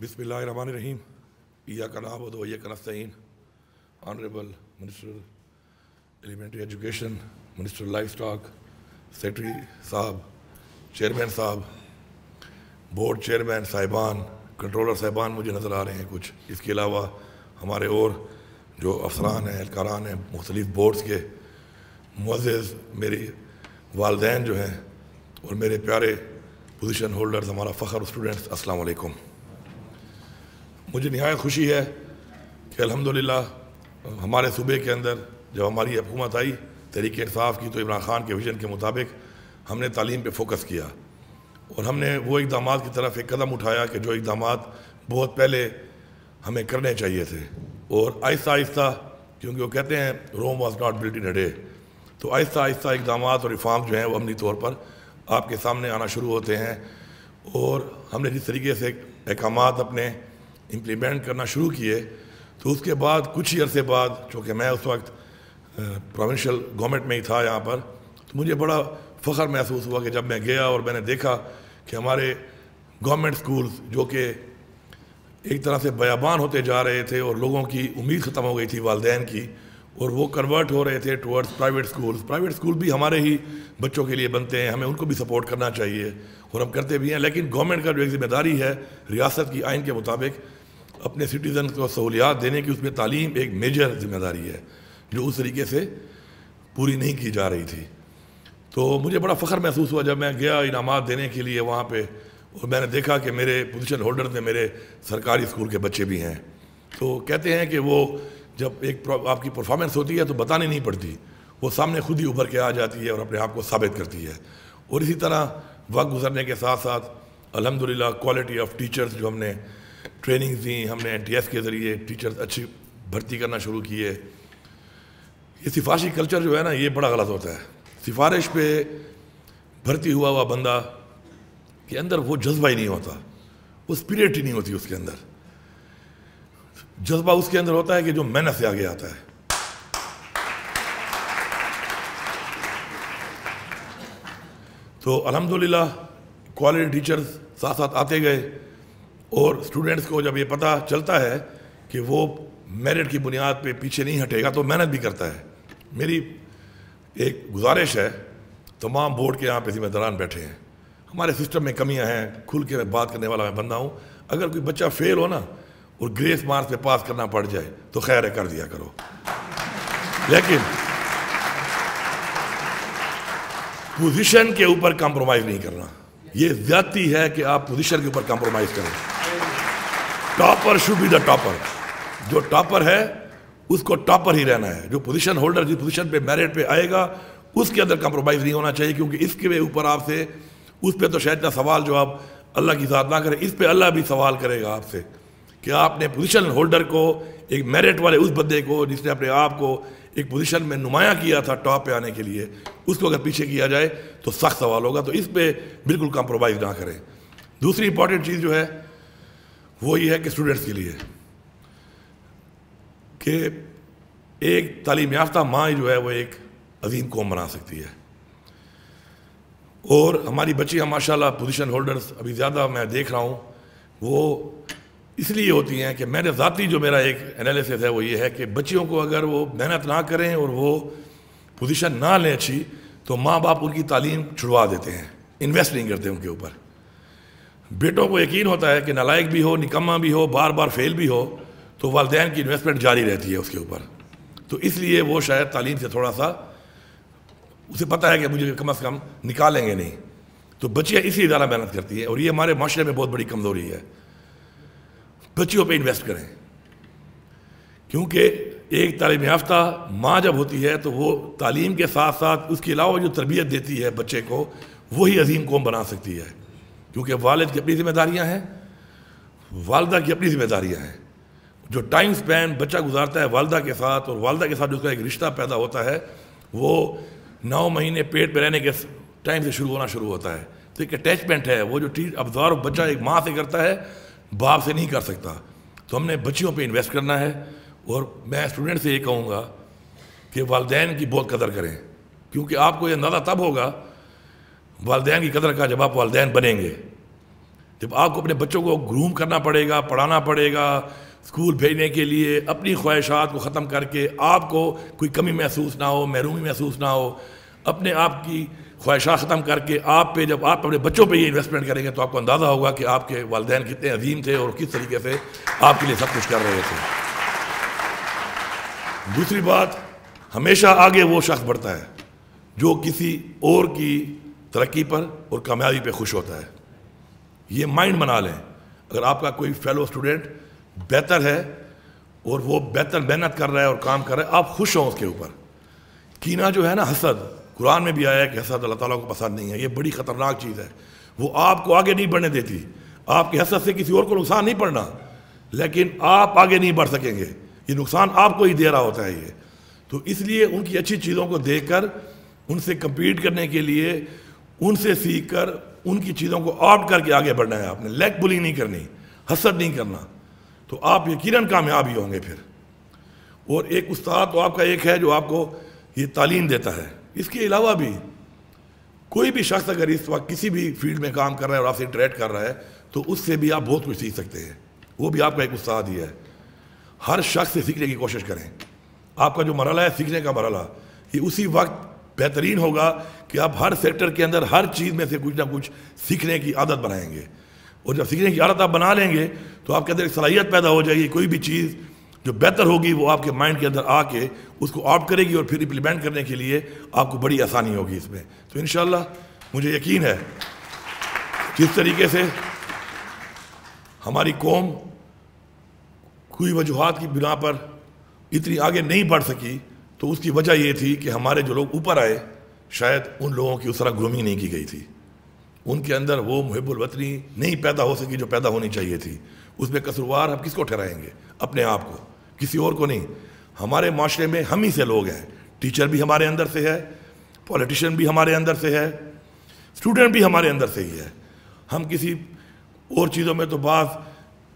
بسم اللہ الرحمن الرحیم۔ یا کا نابود و کا honourable minister elementary education minister livestock secretary صاحب چیئرمین صاحب بورڈ چیئرمین صاحبان کنٹرولر صاحبان مجھے نظر آ رہے ہیں کچھ۔ اس کے علاوہ ہمارے اور جو افسران ہیں، اہلکاران ہیں، مختلف بورڈز کے معزز میری والدین جو ہیں اور میرے پیارے پوزیشن ہولڈرز ہمارا فخر اسٹوڈنٹس السلام علیکم۔ مجھے نہایت خوشی ہے کہ الحمدللہ ہمارے صوبے کے اندر جب ہماری حکومت آئی، تحریک انصاف کی، تو عمران خان کے ویژن کے مطابق ہم نے تعلیم پہ فوکس کیا۔ اور ہم نے وہ اقدامات کی طرف ایک قدم اٹھایا کہ جو اقدامات بہت پہلے ہمیں کرنے چاہیے تھے۔ اور آہستہ آہستہ، کیونکہ وہ کہتے ہیں Rome was not built in day تو آہستہ آہستہ اقدامات اور ریفارم جو ہیں، وہ عملی طور پر آپ کے سامنے آنا شروع ہوتے ہیں۔ اور ہم نے جس طریقے سے احکامات اپنے امپلیمنٹ کرنا شروع کیے، تو اس کے بعد کچھ ہی عرصے بعد، چونکہ میں اس وقت پروونشل گورنمنٹ میں ہی تھا یہاں پر، تو مجھے بڑا فخر محسوس ہوا کہ جب میں گیا اور میں نے دیکھا کہ ہمارے گورنمنٹ سکولز جو کہ ایک طرح سے بیابان ہوتے جا رہے تھے اور لوگوں کی امید ختم ہو گئی تھی والدین کی، اور وہ کنورٹ ہو رہے تھے towards private schools private school بھی ہمارے ہی بچوں کے لیے بنتے ہیں، ہمیں ان کو بھی سپورٹ کرنا چاہیے، اور ہم کرتے بھی ہیں۔ لیکن گورنمنٹ کا جو ایک ذمہ داری ہے، ریاست کی آئین کے مطابق اپنے سٹیزن کو سہولیات دینے کی اس میں تعلیم ایک میجر ذمہ داری ہے، جو اس طریقے سے پوری نہیں کی جا رہی تھی۔ تو مجھے بڑا فخر محسوس ہوا جب میں گیا انعامات دینے کے لیے وہاں پہ، اور میں نے دیکھا کہ میرے پوزیشن ہولڈر میں میرے سرکاری اسکول کے بچے بھی ہیں۔ تو کہتے ہیں کہ وہ جب ایک آپ کی پرفارمنس ہوتی ہے تو بتانی نہیں پڑتی، وہ سامنے خود ہی ابھر کے آ جاتی ہے اور اپنے آپ کو ثابت کرتی ہے۔ اور اسی طرح وقت گزرنے کے ساتھ ساتھ الحمدللہ کوالٹی آف ٹیچرز جو ہم نے ٹریننگز دیں ہم نے این ٹی ایس کے ذریعے ٹیچرز اچھی بھرتی کرنا شروع کیے یہ سفارشی کلچر جو ہے نا، یہ بڑا غلط ہوتا ہے۔ سفارش پہ بھرتی ہوا ہوا بندہ کے اندر وہ جذبہ ہی نہیں ہوتا۔ وہ اسپرٹ ہی نہیں ہوتی اس کے اندر۔ جذبہ اس کے اندر ہوتا ہے کہ جو محنت سے آگے آتا ہے۔ تو الحمدللہ کوالٹی ٹیچرز ساتھ ساتھ آتے گئے۔ اور اسٹوڈنٹس کو جب یہ پتہ چلتا ہے کہ وہ میرٹ کی بنیاد پہ پیچھے نہیں ہٹے گا تو محنت بھی کرتا ہے۔ میری ایک گزارش ہے، تمام بورڈ کے یہاں پہ ذمہ داران بیٹھے ہیں۔ ہمارے سسٹم میں کمیاں ہیں، کھل کے میں بات کرنے والا میں بندہ ہوں۔ اگر کوئی بچہ فیل ہو نا اور گریس مارکس پہ پاس کرنا پڑ جائے تو خیر ہے، کر دیا کرو۔ لیکن پوزیشن کے اوپر کمپرومائز نہیں کرنا۔ یہ زیادتی ہے کہ آپ پوزیشن کے اوپر کمپرومائز کریں۔ Topper should be the topper جو ٹاپر ہے، اس کو ٹاپر ہی رہنا ہے۔ جو پوزیشن ہولڈر جس پوزیشن پہ میرٹ پہ آئے گا، اس کے اندر کمپرومائز نہیں ہونا چاہیے، کیونکہ اس کے اوپر آپ سے، اس پہ تو شاید سوال جو آپ اللہ کی ذات نہ کریں اس پہ اللہ بھی سوال کرے گا آپ سے کہ آپ نے پوزیشن ہولڈر کو، ایک میرٹ والے اس بندے کو، جس نے اپنے آپ کو ایک پوزیشن میں نمایاں کیا تھا ٹاپ پہ آنے کے لیے، اس کو اگر پیچھے کیا جائے تو سخت سوال ہوگا۔ تو اس پہ بالکل کمپرومائز نہ کریں۔ دوسری امپورٹنٹ چیز جو ہے وہ یہ ہے کہ اسٹوڈنٹس کے لیے کہ ایک تعلیم یافتہ ماں جو ہے وہ ایک عظیم قوم بنا سکتی ہے۔ اور ہماری بچیاں ماشاء اللہ پوزیشن ہولڈرز ابھی زیادہ میں دیکھ رہا ہوں، وہ اس لیے ہوتی ہیں کہ میرے ذاتی جو میرا ایک انالیسس ہے وہ یہ ہے کہ بچیوں کو اگر وہ محنت نہ کریں اور وہ پوزیشن نہ لیں اچھی، تو ماں باپ ان کی تعلیم چھڑوا دیتے ہیں انویسٹ نہیں کرتے ان کے اوپر۔ بیٹوں کو یقین ہوتا ہے کہ نالائق بھی ہو، نکمہ بھی ہو، بار بار فیل بھی ہو، تو والدین کی انویسٹمنٹ جاری رہتی ہے اس کے اوپر۔ تو اس لیے وہ شاید تعلیم سے تھوڑا سا اسے پتہ ہے کہ مجھے کم از کم نکالیں گے نہیں۔ تو بچیاں اسی زیادہ محنت کرتی ہیں اور یہ ہمارے معاشرے میں بہت بڑی کمزوری ہے۔ بچیوں پہ انویسٹ کریں۔ کیونکہ ایک تعلیم یافتہ ماں جب ہوتی ہے تو وہ تعلیم کے ساتھ ساتھ اس کے علاوہ جو تربیت دیتی ہے بچے کو، وہی عظیم قوم بنا سکتی ہے۔ کیونکہ والد کی اپنی ذمہ داریاں ہیں، والدہ کی اپنی ذمہ داریاں ہیں۔ جو ٹائم سپین بچہ گزارتا ہے والدہ کے ساتھ اور والدہ کے ساتھ جو اس کا ایک رشتہ پیدا ہوتا ہے، وہ نو مہینے پیٹ پہ رہنے کے ٹائم سے شروع ہونا شروع ہوتا ہے۔ تو ایک اٹیچمنٹ ہے، وہ جو ابزار بچہ ایک ماں سے کرتا ہے، باپ سے نہیں کر سکتا۔ تو ہم نے بچیوں پہ انویسٹ کرنا ہے۔ اور میں اسٹوڈنٹ سے یہ کہوں گا کہ والدین کی بہت قدر کریں۔ کیونکہ آپ کو یہ اندازہ تب ہوگا والدین کی قدر کا جب آپ والدین بنیں گے، جب آپ کو اپنے بچوں کو گروم کرنا پڑے گا، پڑھانا پڑے گا اسکول بھیجنے کے لیے اپنی خواہشات کو ختم کر کے آپ کو کوئی کمی محسوس نہ ہو، محرومی محسوس نہ ہو، اپنے آپ کی خواہشات ختم کر کے آپ پہ جب آپ اپنے بچوں پہ یہ انویسٹمنٹ کریں گے تو آپ کو اندازہ ہوگا کہ آپ کے والدین کتنے عظیم تھے اور کس طریقے سے آپ کے لیے سب کچھ کر رہے تھے۔ دوسری بات، ہمیشہ آگے وہ شخص بڑھتا ہے جو کسی اور کی ترقی پر اور کامیابی پہ خوش ہوتا ہے۔ یہ مائنڈ بنا لیں۔ اگر آپ کا کوئی فیلو اسٹوڈنٹ بہتر ہے اور وہ بہتر محنت کر رہا ہے اور کام کر رہا ہے، آپ خوش ہوں اس کے اوپر۔ کینہ جو ہے نا حسد، قرآن میں بھی آیا ہے کہ حسد اللہ تعالیٰ کو پسند نہیں ہے۔ یہ بڑی خطرناک چیز ہے۔ وہ آپ کو آگے نہیں بڑھنے دیتی۔ آپ کے حسد سے کسی اور کو نقصان نہیں پڑنا۔ لیکن آپ آگے نہیں بڑھ سکیں گے۔ یہ نقصان آپ کو ہی دے رہا ہوتا ہے یہ۔ تو اس لیے ان کی اچھی چیزوں کو دیکھ کر، ان سے کمپیٹ کرنے کے لیے ان سے سیکھ کر ان کی چیزوں کو آپٹ کر کے آگے بڑھنا ہے آپ نے لیک بلی نہیں کرنی، حسد نہیں کرنا۔ تو آپ یقیناً کامیاب ہی ہوں گے پھر۔ اور ایک استاد تو آپ کا ایک ہے جو آپ کو یہ تعلیم دیتا ہے۔ اس کے علاوہ بھی کوئی بھی شخص اگر اس وقت کسی بھی فیلڈ میں کام کر رہا ہے اور آپ سے انٹریکٹ کر رہا ہے، تو اس سے بھی آپ بہت کچھ سیکھ سکتے ہیں۔ وہ بھی آپ کا ایک استاد ہی ہے۔ ہر شخص سے سیکھنے کی کوشش کریں۔ آپ کا جو مرحلہ ہے، سیکھنے کا مرحلہ، یہ اسی وقت بہترین ہوگا کہ آپ ہر سیکٹر کے اندر ہر چیز میں سے کچھ نہ کچھ سیکھنے کی عادت بنائیں گے۔ اور جب سیکھنے کی عادت آپ بنا لیں گے تو آپ کے اندر ایک صلاحیت پیدا ہو جائے گی، کوئی بھی چیز جو بہتر ہوگی وہ آپ کے مائنڈ کے اندر آ کے اس کو آپٹ کرے گی اور پھر امپلیمنٹ کرنے کے لیے آپ کو بڑی آسانی ہوگی اس میں۔ تو انشاءاللہ مجھے یقین ہے جس طریقے سے ہماری قوم کوئی وجوہات کی بنا پر اتنی آگے نہیں بڑھ سکی تو اس کی وجہ یہ تھی کہ ہمارے جو لوگ اوپر آئے، شاید ان لوگوں کی اس طرح گرومنگ نہیں کی گئی تھی۔ ان کے اندر وہ محب الوطنی نہیں پیدا ہو سکی جو پیدا ہونی چاہیے تھی۔ اس میں قصروار ہم کس کو ٹھہرائیں گے؟ اپنے آپ کو۔ کسی اور کو نہیں۔ ہمارے معاشرے میں ہم ہی سے لوگ ہیں۔ ٹیچر بھی ہمارے اندر سے ہے، پولیٹیشین بھی ہمارے اندر سے ہے، اسٹوڈنٹ بھی ہمارے اندر سے ہی ہے۔ ہم کسی اور چیزوں میں تو بعض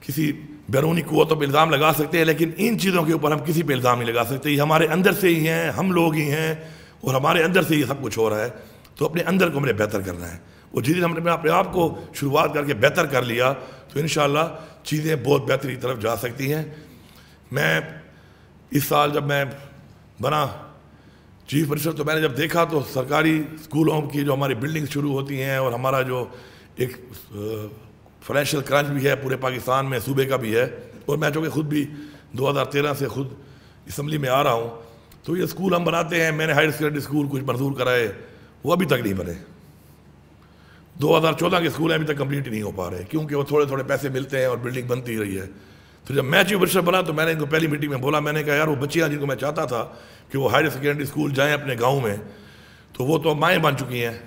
کسی بیرونی قوتوں پہ الزام لگا سکتے ہیں، لیکن ان چیزوں کے اوپر ہم کسی پہ الزام نہیں لگا سکتے۔ یہ ہمارے اندر سے ہی ہیں، ہم لوگ ہی ہیں اور ہمارے اندر سے یہ سب کچھ ہو رہا ہے۔ تو اپنے اندر کو ہم نے بہتر کرنا ہے۔ اور جس دن ہم نے اپنے آپ کو شروعات کر کے بہتر کر لیا، تو انشاءاللہ چیزیں بہت بہتری طرف جا سکتی ہیں۔ میں اس سال جب میں بنا چیف منسٹر، تو میں نے جب دیکھا تو سرکاری اسکولوں کی جو ہماری بلڈنگ شروع ہوتی ہیں اور ہمارا جو ایک فائنینشیل کرنچ بھی ہے، پورے پاکستان میں، صوبے کا بھی ہے۔ اور میں چونکہ خود بھی دو ہزار تیرہ سے خود اسمبلی میں آ رہا ہوں، تو یہ اسکول ہم بناتے ہیں۔ میں نے ہائر سیکنڈری اسکول کچھ منظور کرائے، وہ ابھی تک نہیں بنے۔ دو ہزار چودہ کے اسکول ابھی تک کمپلیٹ نہیں ہو پا رہے، کیونکہ وہ تھوڑے تھوڑے پیسے ملتے ہیں اور بلڈنگ بنتی رہی ہے۔ تو جب میں چیف منسٹر بنا تو میں نے ان کو پہلی میٹنگ میں بولا، میں نے کہا، یار، وہ بچیاں جن کو میں چاہتا تھا کہ وہ ہائر سیکنڈری اسکول جائیں اپنے گاؤں میں، تو وہ تو مائیں بن چکی ہیں۔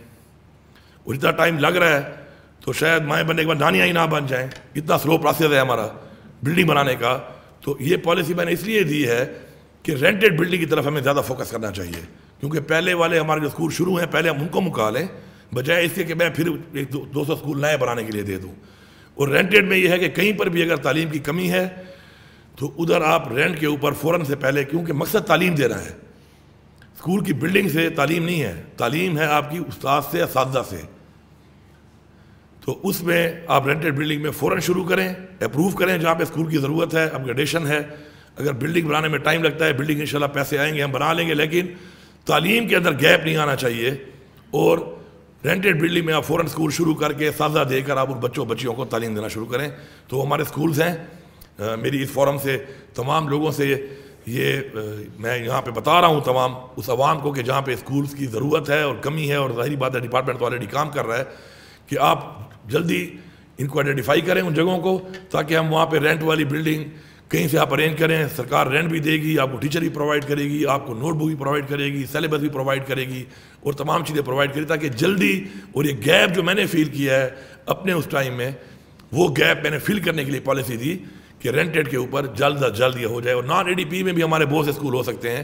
اور اتنا ٹائم لگ رہا ہے تو شاید مائیں بننے کے بعد نانیاں ہی نہ بن جائیں، اتنا سلو پروسیس ہے ہمارا بلڈنگ بنانے کا۔ تو یہ پالیسی میں نے اس لیے دی ہے کہ رینٹڈ بلڈنگ کی طرف ہمیں زیادہ فوکس کرنا چاہیے۔ کیونکہ پہلے والے ہمارے جو اسکول شروع ہیں، پہلے ہم ان کو مکا لیں بجائے اس کے کہ میں پھر ایک دو سو اسکول نئے بنانے کے لیے دے دوں۔ اور رینٹڈ میں یہ ہے کہ کہیں پر بھی اگر تعلیم کی کمی ہے، تو ادھر آپ رینٹ کے اوپر فوراً سے پہلے، کیونکہ مقصد تعلیم دینا ہے۔ اسکول کی بلڈنگ سے تعلیم نہیں ہے۔ تعلیم ہے آپ کی استاد سے، اساتذہ سے۔ تو اس میں آپ رینٹڈ بلڈنگ میں فوراً شروع کریں اپروو کریں جہاں پہ اسکول کی ضرورت ہے اپ گریڈیشن ہے۔ اگر بلڈنگ بنانے میں ٹائم لگتا ہے بلڈنگ انشاءاللہ پیسے آئیں گے، ہم بنا لیں گے، لیکن تعلیم کے اندر گیپ نہیں آنا چاہیے۔ اور رینٹڈ بلڈنگ میں آپ فوراً اسکول شروع کر کے سازہ دے کر آپ ان بچوں، بچیوں کو تعلیم دینا شروع کریں۔ تو ہمارے اسکولز ہیں۔ میری اس فورم سے تمام لوگوں سے یہ میں یہاں پہ بتا رہا ہوں تمام اس عوام کو کہ جہاں پہ اسکولز کی ضرورت ہے اور کمی ہے اور ظاہری بات ہے ڈپارٹمنٹ تو آلریڈی کام کر رہا ہے۔ کہ آپ جلدی ان کو آئیڈینٹیفائی کریں ان جگہوں کو تاکہ ہم وہاں پہ رینٹ والی بلڈنگ کہیں سے آپ ارینج کریں، سرکار رینٹ بھی دے گی، آپ کو ٹیچر بھی پرووائڈ کرے گی، آپ کو نوٹ بک بھی پرووائڈ کرے گی سلیبس بھی پرووائڈ کرے گی اور تمام چیزیں پرووائڈ کرے تاکہ جلدی اور یہ گیپ جو میں نے فیل کیا ہے اپنے اس ٹائم میں، وہ گیپ میں نے فل کرنے کے لیے پالیسی دی کہ رینٹڈ کے اوپر جلد از جلد یہ ہو جائے اور نان اے ڈی پی میں بھی ہمارے بہت سے اسکول ہو سکتے ہیں۔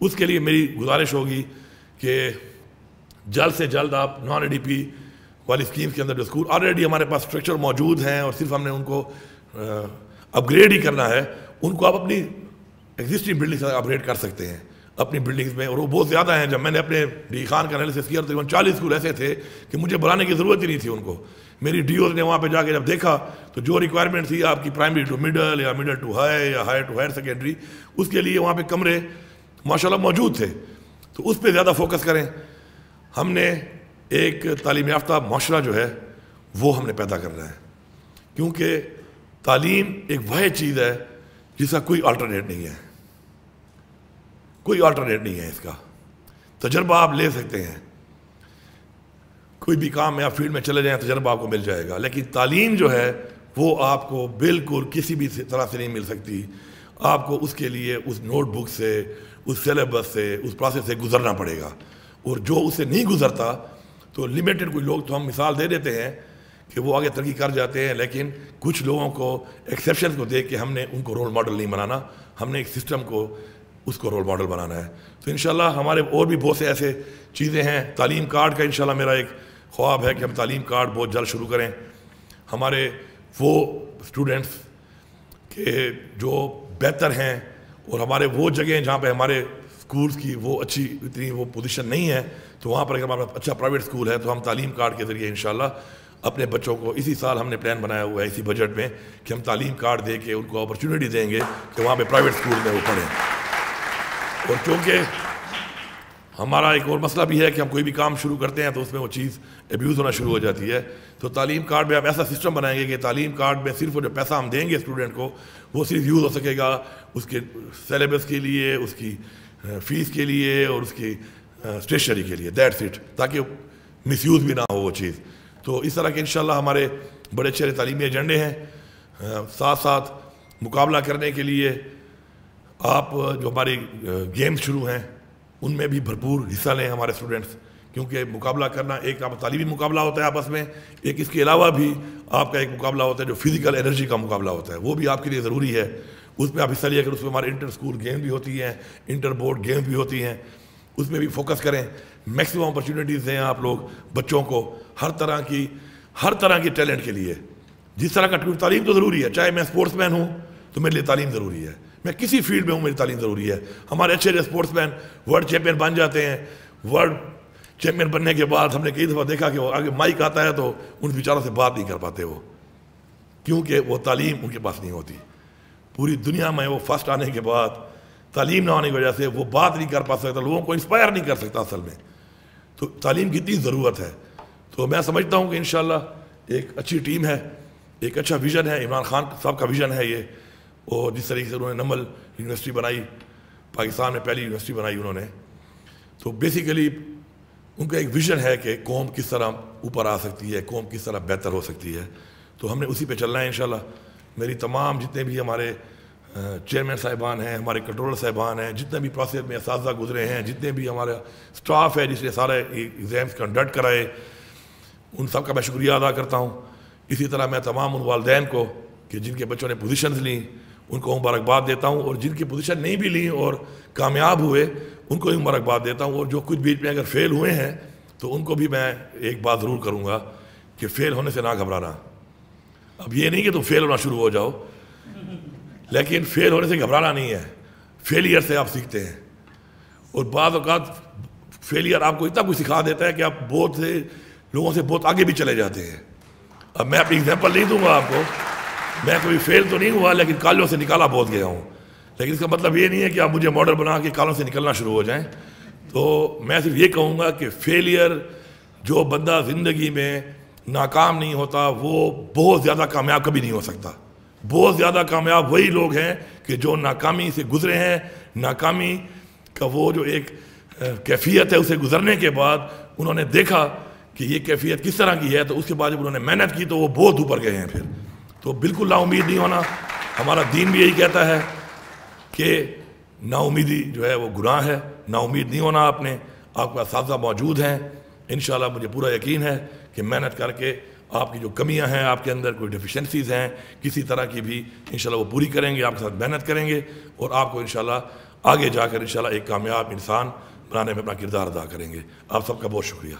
اس کے لیے میری گزارش ہوگی کہ جلد سے جلد آپ نان اے ڈی پی والی اسکیم کے اندر جو اسکول آلریڈی ہمارے پاس اسٹرکچر موجود ہیں اور صرف ہم نے ان کو اپ گریڈ ہی کرنا ہے، ان کو آپ اپنی ایگزسٹنگ بلڈنگ سے اپ گریڈ کر سکتے ہیں۔ اپنی بلڈنگز میں، اور وہ بہت زیادہ ہیں۔ جب میں نے اپنے ڈی خان کا انالیسس کیا تو چالیس اسکول ایسے تھے کہ مجھے بلانے کی ضرورت ہی نہیں تھی ان کو۔ میری ڈی اوز نے وہاں پہ جا کے جب دیکھا تو جو ریکوائرمنٹ تھی آپ کی پرائمری ٹو مڈل یا مڈل ٹو ہائی یا ہائی ٹو ہائر سیکنڈری اس کے لیے وہاں پہ کمرے ماشاء اللہ موجود تھے۔ تو اس پہ زیادہ فوکس کریں۔ ہم نے ایک تعلیم یافتہ معاشرہ جو ہے، وہ ہم نے پیدا کرنا ہے۔ کیونکہ تعلیم ایک وہ چیز ہے جس کا کوئی آلٹرنیٹ نہیں ہے۔ کوئی آلٹرنیٹ نہیں ہے اس کا۔ تجربہ آپ لے سکتے ہیں۔ کوئی بھی کام میں آپ فیلڈ میں چلے جائیں، تجربہ آپ کو مل جائے گا۔ لیکن تعلیم جو ہے، وہ آپ کو بالکل کسی بھی طرح سے نہیں مل سکتی۔ آپ کو اس کے لیے اس نوٹ بک سے، اس سلیبس سے، اس پروسیس سے گزرنا پڑے گا۔ اور جو اس سے نہیں گزرتا تو لمیٹڈ کوئی لوگ تو ہم مثال دے دیتے ہیں کہ وہ آگے ترقی کر جاتے ہیں، لیکن کچھ لوگوں کو ایکسیپشن کو دیکھ کے ہم نے ان کو رول ماڈل نہیں بنانا۔ ہم نے ایک سسٹم کو اس کو رول ماڈل بنانا ہے۔ تو انشاءاللہ ہمارے اور بھی بہت سے ایسے چیزیں ہیں۔ تعلیم کارڈ کا انشاءاللہ میرا ایک خواب ہے کہ ہم تعلیم کارڈ بہت جلد شروع کریں۔ ہمارے وہ اسٹوڈنٹس کے جو بہتر ہیں اور ہمارے وہ جگہیں جہاں پہ ہمارے اسکولس کی وہ اچھی اتنی وہ پوزیشن نہیں ہے تو وہاں پر اگر ہمارا اچھا پرائیویٹ اسکول ہے، تو ہم تعلیم کارڈ کے ذریعے انشاءاللہ اپنے بچوں کو اسی سال ہم نے پلان بنایا ہوا ہے اسی بجٹ میں کہ ہم تعلیم کارڈ دے کے ان کو اپرچونیٹی دیں گے کہ وہاں پہ پرائیویٹ اسکول میں وہ پڑھیں۔ اور چونکہ ہمارا ایک اور مسئلہ بھی ہے کہ ہم کوئی بھی کام شروع کرتے ہیں تو اس میں وہ چیز ابیوز ہونا شروع ہو جاتی ہے۔ تو تعلیم کارڈ میں ہم ایسا سسٹم بنائیں گے کہ تعلیم کارڈ میں صرف وہ جو پیسہ ہم دیں گے اسٹوڈنٹ کو، وہ صرف یوز ہو سکے گا اس کے سلیبس کے لیے، اس کی فیس کے لیے اور اس کی اسٹیشنری کے لیے دیٹ سیٹ تاکہ مس یوز بھی نہ ہو وہ چیز۔ تو اس طرح کے انشاءاللہ ہمارے بڑے اچھے تعلیمی ایجنڈے ہیں۔ ساتھ ساتھ مقابلہ کرنے کے لیے آپ جو ہماری گیمز شروع ہیں، ان میں بھی بھرپور حصہ لیں ہمارے اسٹوڈنٹس کیونکہ مقابلہ کرنا ایک آپ تعلیمی مقابلہ ہوتا ہے آپس میں، ایک اس کے علاوہ بھی آپ کا ایک مقابلہ ہوتا ہے جو فزیکل انرجی کا مقابلہ ہوتا ہے۔ وہ بھی آپ کے لیے ضروری ہے۔ اس میں آپ حصہ لیا کر اس میں ہمارے انٹر اسکول گیم بھی ہوتی ہیں انٹر بورڈ گیم بھی ہوتی ہیں۔ اس میں بھی فوکس کریں. میکسیمم اپرچونیٹیز دیں آپ لوگ بچوں کو ہر طرح کی ہر طرح کی ٹیلنٹ کے لیے. جس طرح کا تعلیم تو ضروری ہے. چاہے میں اسپورٹس مین ہوں تو میرے لیے تعلیم ضروری ہے. میں کسی فیلڈ میں ہوں میری تعلیم ضروری ہے. ہمارے اچھے اچھے اسپورٹس مین ورلڈ چیمپئن بن جاتے ہیں. ورلڈ چیمپئن بننے کے بعد ہم نے کئی دفعہ دیکھا کہ وہ آگے مائک آتا ہے تو ان بیچاروں سے بات نہیں کر پاتے وہ. کیونکہ وہ تعلیم ان کے پاس نہیں ہوتی. پوری دنیا میں وہ فرسٹ آنے کے بعد تعلیم نہ ہونے کی وجہ سے وہ بات نہیں کر پا سکتا، لوگوں کو انسپائر نہیں کر سکتا اصل میں۔ تو تعلیم کی اتنی ضرورت ہے۔ تو میں سمجھتا ہوں کہ انشاءاللہ ایک اچھی ٹیم ہے، ایک اچھا ویژن ہے، عمران خان صاحب کا ویژن ہے یہ۔ اور جس طریقے سے انہوں نے نمل یونیورسٹی بنائی، پاکستان میں پہلی یونیورسٹی بنائی انہوں نے۔ تو بیسیکلی ان کا ایک ویژن ہے کہ قوم کس طرح اوپر آ سکتی ہے، قوم کس طرح بہتر ہو سکتی ہے۔ تو ہم نے اسی پہ چلنا ہے انشاءاللہ۔ میری تمام جتنے بھی ہمارے چیئرمین صاحبان ہیں، ہمارے کنٹرولر صاحبان ہیں، جتنے بھی پروسیس میں اساتذہ گزرے ہیں، جتنے بھی ہمارا اسٹاف ہے جس نے سارے ایگزامس کنڈکٹ کرائے، ان سب کا میں شکریہ ادا کرتا ہوں۔ اسی طرح میں تمام ان والدین کو کہ جن کے بچوں نے پوزیشنز لیں، ان کو مبارکباد دیتا ہوں اور جن کی پوزیشن نہیں بھی لیں اور کامیاب ہوئے، ان کو بھی مبارکباد دیتا ہوں اور جو کچھ بیچ میں اگر فیل ہوئے ہیں، تو ان کو بھی میں ایک بات ضرور کروں گا کہ فیل ہونے سے نہ گھبرانا۔ اب یہ نہیں کہ تم فیل ہونا شروع ہو جاؤ لیکن فیل ہونے سے گھبرانا نہیں ہے۔ فیلئر سے آپ سیکھتے ہیں۔ اور بعض اوقات فیلئر آپ کو اتنا کچھ سکھا دیتا ہے کہ آپ بہت سے لوگوں سے بہت آگے بھی چلے جاتے ہیں۔ اب میں اپنی اگزامپل نہیں دوں گا آپ کو۔ میں کبھی فیل تو نہیں ہوا لیکن کالوں سے نکالا بہت گیا ہوں۔ لیکن اس کا مطلب یہ نہیں ہے کہ آپ مجھے ماڈل بنا کے کالوں سے نکلنا شروع ہو جائیں۔ تو میں صرف یہ کہوں گا کہ فیلئر جو بندہ زندگی میں ناکام نہیں ہوتا وہ بہت زیادہ کامیاب کبھی نہیں ہو سکتا۔ بہت زیادہ کامیاب وہی لوگ ہیں کہ جو ناکامی سے گزرے ہیں، ناکامی کا وہ جو ایک کیفیت ہے اسے گزرنے کے بعد انہوں نے دیکھا کہ یہ کیفیت کس طرح کی ہے، تو اس کے بعد جب انہوں نے محنت کی تو وہ بہت اوپر گئے ہیں پھر۔ تو بالکل نا امید نہیں ہونا۔ ہمارا دین بھی یہی کہتا ہے کہ نا امیدی جو ہے وہ گناہ ہے۔ نا امید نہیں ہونا آپ نے۔ آپ کا اساتذہ موجود ہیں۔ انشاءاللہ مجھے پورا یقین ہے کہ محنت کر کے آپ کی جو کمیاں ہیں، آپ کے اندر کوئی ڈیفیشنسیز ہیں، کسی طرح کی بھی انشاءاللہ وہ پوری کریں گے، آپ کے ساتھ محنت کریں گے اور آپ کو انشاءاللہ آگے جا کر انشاءاللہ ایک کامیاب انسان بنانے میں اپنا کردار ادا کریں گے۔ آپ سب کا بہت شکریہ۔